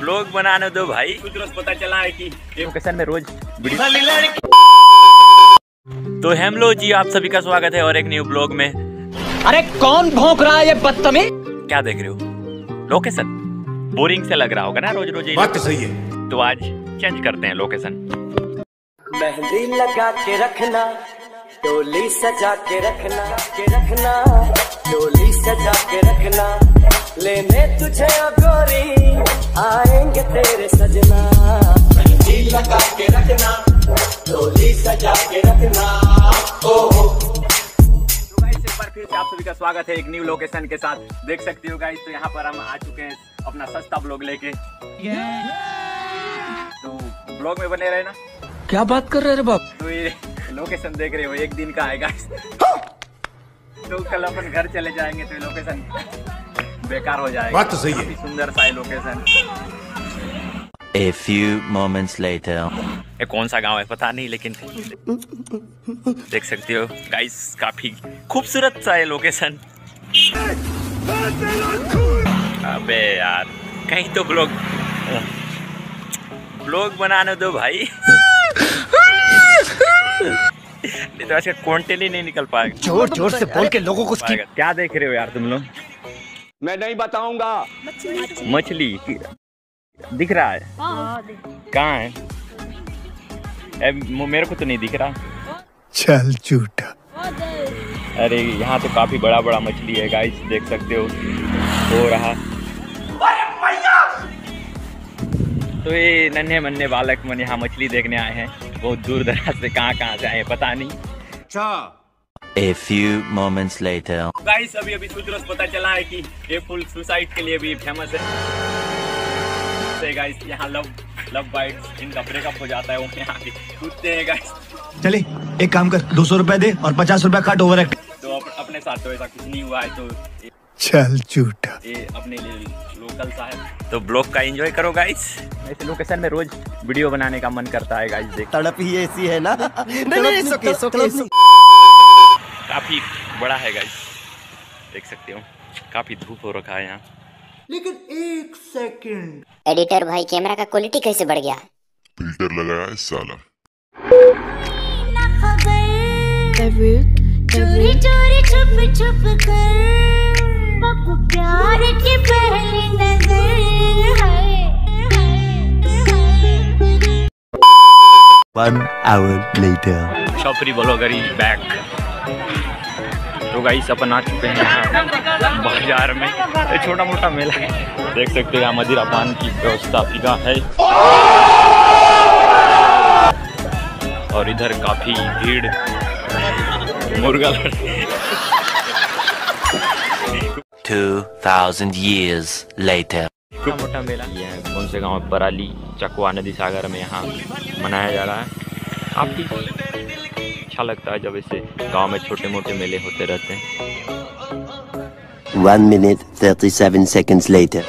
Blog बनाने दो भाई। कुछ रोज पता चला है कि लोकेशन में रोज तो हेमलो जी आप सभी का स्वागत है और एक न्यू ब्लॉग में। अरे कौन भौंक रहा है ये बदतमीज? क्या देख रहे हो? लोकेशन बोरिंग से लग रहा होगा ना रोज रोज बात तो सही है। तो आज चेंज करते हैं लोकेशन मेहंदी लगा के रखना डोली सजा के रखना के रखना डोली सजा के रखना। लेने तुझे गोरी आएँगे तेरे सजना। मेहंदी लगा के रखना डोली सजा के रखना। ओ तो गाइस एक बार फिर से आप सभी का स्वागत है एक न्यू लोकेशन के साथ। देख सकते हो गाइस तो यहाँ पर हम आ चुके हैं अपना सस्ता ब्लॉग लेके। तो ब्लॉग में बने रहे ना? क्या बात कर रहे रे बाप? तो ये लोकेशन देख रहे हो एक दिन का है गाइस तो कल अपन घर चले जाएँगे तो लोकेशन बेकार हो जाएगा। बात तो सही है। सुंदर सा है location A few moments later. ये कौन सा गाँव है? पता नहीं लेकिन देख सकते हो। गाइस काफ़ी खूबसूरत सा है लोकेशन अबे यार कहीं तो ब्लॉग ब्लॉग बनाने दो भाई। नहीं तो आज का कॉन्टेंट ही नहीं निकल पाएगा। ज़ोर ज़ोर से बोल के लोगों को क्या देख रहे हो यार तुम लोग? मैं नहीं बताऊँगा। मछली। दिख रहा है? कहाँ है? ए, मेरे को तो नहीं दिख रहा। चल झूठा। अरे यहाँ तो काफ़ी बड़ा बड़ा मछली है गाइस देख सकते हो। हो रहा। तो ये नन्हे मन्ने बालक मन यहाँ मछली देखने आए हैं। बहुत दूर दराज से कहाँ कहाँ से आए हैं पता नहीं। A few moments later. Guys अभी अभी सूत्रों से पता चला है कि ये फुल सुसाइड के लिए भी फ़ेमस है। गाइस यहाँ लव लव बाइट्स इनका ब्रेकअप हो जाता है वो यहाँ के कूदते हैं गाइस चले एक काम कर दो सौ रुपए दे और पचास रुपए काट ओवर एक्ट तो अप, अपने साथ तो ऐसा कुछ नहीं हुआ है तो चल झूठा। ये अपने लिए लोकल सा है। तो ब्लॉग का एंजॉय करो गाइस ऐसे लोकेशन में रोज वीडियो बनाने का मन करता है गाइस देख। तड़प ही ऐसी है ना? नहीं नहीं सोके सोके काफ़ी बड़ा है गाइस देख सकते हो काफ़ी धूप हो रखा है यहाँ। लेकिन एक सेकंड एडिटर भाई कैमरा का क्वालिटी कैसे बढ़ गया? फ़िल्टर लगाया है साला। चोरी चोरी छुप छुप कर। प्यार की पहली नज़र है। One hour later. शॉपरी ब्लॉगरी बैक तो गाइस अपन आ चुके हैं यहाँ बाज़ार में। ये छोटा मोटा मेला है। देख सकते हो मदिरा पान की व्यवस्था फिगा है। और इधर काफ़ी भीड़। मुर्गा Two thousand years later. मोटा मेला। ये है कौन से गाँव पराली चकवा नदी सागर में यहाँ मनाया जा रहा है। काफ़ी अच्छा लगता है जब ऐसे गाँव में छोटे मोटे मेले होते रहते हैं One minute, thirty-seven seconds later.